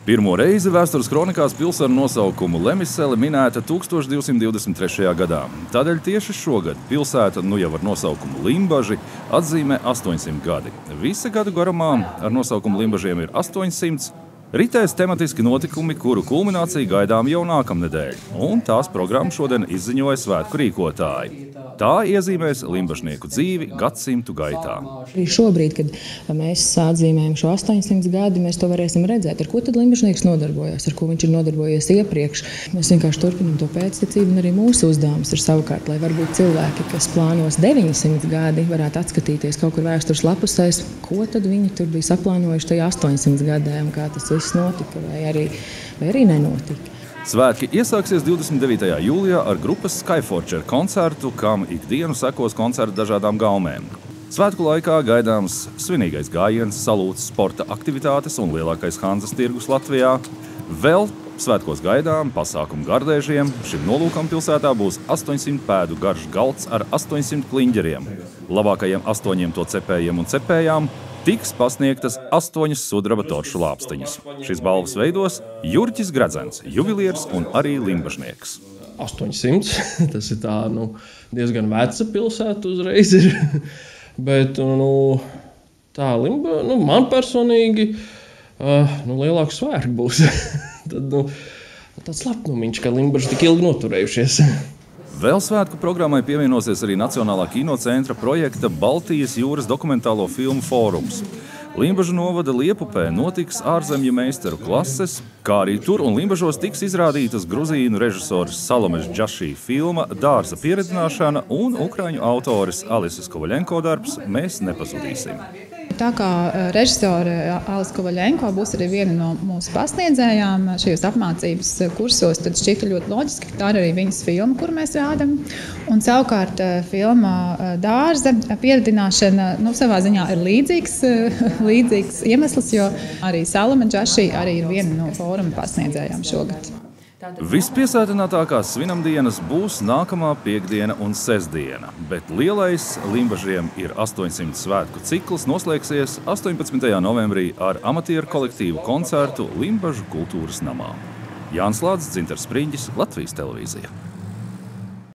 Pirmo reizi vēstures kronikās pilsēta nosaukumu Lemisele minēta 1223. gadā. Tādēļ tieši šogad pilsēta, nu jau ar nosaukumu Limbaži, atzīmē 800 gadi. Visa gadu garumā ar nosaukumu Limbažiem ir 800. Ritēs tematiski notikumi, kuru kulmināciju gaidām jau nākamnedēļ, un tās programmu šodien izziņoja svētku rīkotāji. Tā iezīmēs limbašnieku dzīvi gadsimtu gaitā. Arī šobrīd, kad mēs atzīmējam šo 800 gadu, mēs to varēsim redzēt, ar ko tad limbašnieks nodarbojas, ar ko viņš ir nodarbojies iepriekš. Mēs vienkārši turpinām to pēctecību, un arī mūsu uzdevums ir savukārt, lai varbūt cilvēki, kas plānos 900 gadi, varētu atskatīties kaut kur vēstures lapusēs, ko tad viņi tur bija saplānojuši tajā 800 gadē un kā tas viss notika vai arī, vai arī nenotika. Svētki iesāksies 29. jūlijā ar grupas Skyforger koncertu, kam ikdienu sekos koncerti dažādām gaumēm. Svētku laikā gaidāms svinīgais gājiens, salūts, sporta aktivitātes un lielākais Hanzas tirgus Latvijā. Vēl svētkos gaidām pasākumu gardēžiem. Šim nolūkam pilsētā būs 800 pēdu garš galds ar 800 kliņģeriem, labākajiem astoņiem to cepējiem un cepējām, tiks pasniegtas astoņas sudraba toršu lāpstiņas. Šīs balvas veidos Jurģis Gradzens, jubilieris un arī limbažnieks. 800. Tas ir tā, nu, diezgan veca pilsēta uzreiz. Ir. Bet nu, tā limba, nu, man personīgi uh, nu, lielāks svētki būs. Tad, nu, tāds lepnums, ka limbaži tik ilgi noturējušies. Vēl svētku programmai pievienosies arī Nacionālā kinocentra projekta Baltijas jūras dokumentālo filmu fórums. Limbaģa novada Liepupē notiks ārzemju meistaru klases, kā arī tur un Limbažos tiks izrādītas gruzīnu režisoras Salomes Džašī filma Dārza pieredzināšana un ukraiņu autores Alises Kovaļenko darbs Mēs nepazudīsim. Tā kā eh, režisore Alisa Kovaļenko būs arī viena no mūsu pasniedzējām šajos apmācības kursos, tad šķita ļoti loģiski, ka tā ir arī viņas filma, kuru mēs rādām. Un savukārt eh, filma eh, Dārza pieredzināšana nu, savā ziņā ir līdzīgs, līdzīgs iemesls, jo arī Salama Džašī arī ir viena no fóruma pasniedzējām šogad. Vispiesātinātākās svinamdienas būs nākamā piekdiena un sestdiena, bet lielais Limbažiem ir 800 svētku cikls noslēgsies 18. novembrī ar amatieru kolektīvu koncertu Limbažu kultūras namā. Jānis Lācis, Dzintars Spriņģis, Latvijas televīzija.